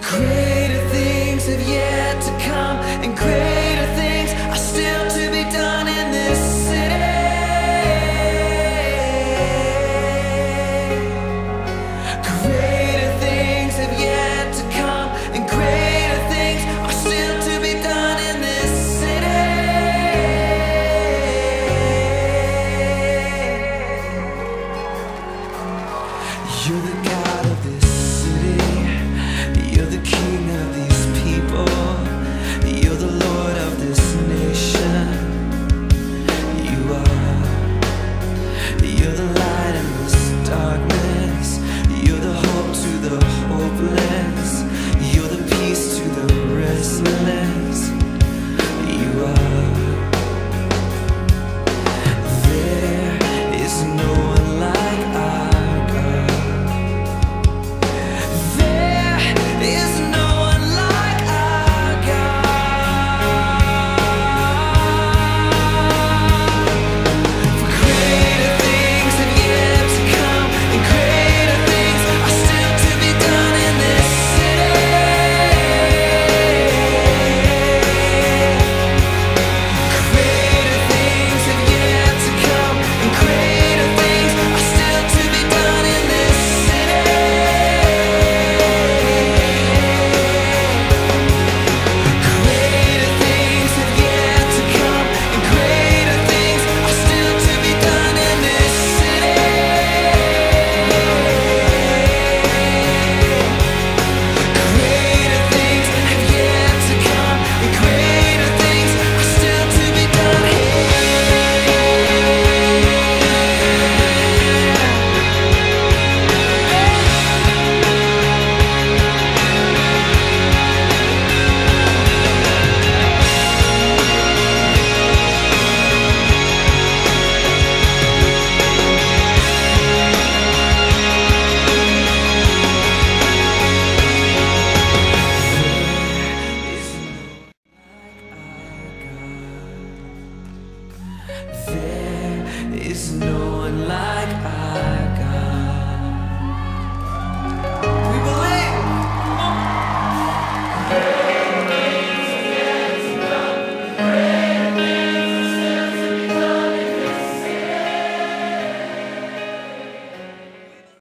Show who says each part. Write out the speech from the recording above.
Speaker 1: Greater things have yet to come, and greater things are still to be done in this city. Greater things have yet to come, and greater things are still to be done in this city. You're the God King of these There is no one like